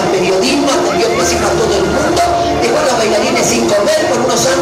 al periodismo, atendió casi a todo el mundo, dejó a los bailarines sin comer por unos años.